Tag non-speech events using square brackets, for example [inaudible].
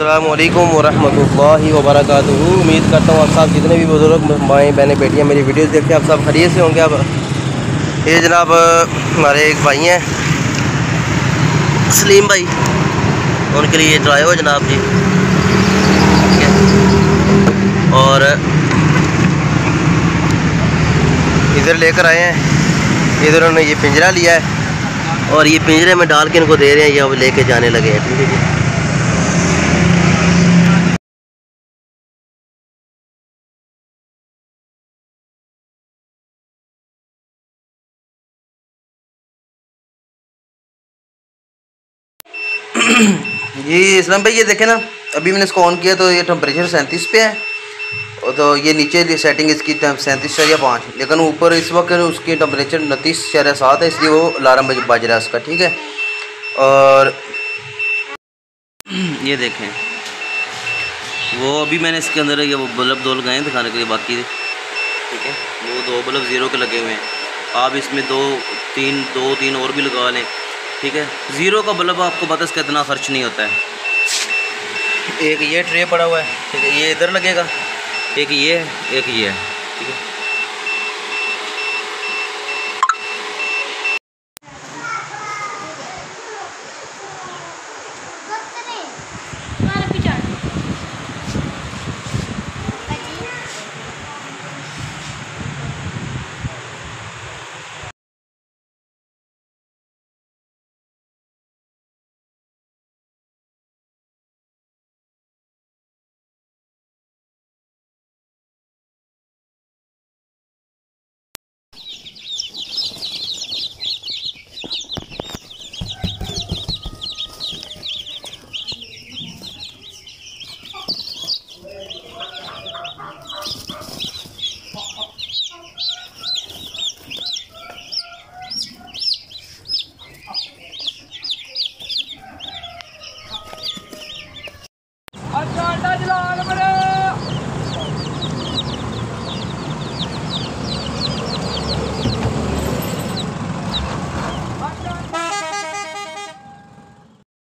असलकम वरहमल वबरक उम्मीद करता हूँ आप सब जितने भी बुज़ुर्ग माएँ बहनें बेटियाँ मेरी वीडियोज़ देखते हैं आप सब खरीद से होंगे। अब ये जनाब, हमारे एक भाई हैं, सलीम भाई। उनके लिए ड्राइव हो जनाब जी। और इधर लेकर आए हैं। इधर उन्होंने ये पिंजरा लिया है और ये पिंजरे में डाल के इनको दे रहे हैं। ये अब लेके जाने लगे हैं। ठीक है जी। [clears throat] जी इस्लाम भाई ये देखें ना, अभी मैंने इसको ऑन किया तो ये टेम्परेचर सैंतीस पे है। और तो ये नीचे सेटिंग इसकी सैंतीस या पाँच। लेकिन ऊपर इस वक्त उसकी टेम्परेचर उनतीस शर सात है, इसलिए वो अलार्म बज रहा है उसका ठीक है? और [clears throat] ये देखें। वो अभी मैंने इसके अंदर ये वो बल्ब दो लगाए दिखाने के लिए, बाकी ठीक है? वो दो बल्ब ज़ीरो के लगे हुए हैं। आप इसमें दो, तीन दो, तीन और भी लगा लें। ठीक है? ज़ीरो का बल्ब आपको पता इसका इतना ख़र्च नहीं होता है। एक ये ट्रे पड़ा हुआ है, ठीक है? ये इधर लगेगा, एक ये एक ये है ठीक है?